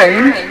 New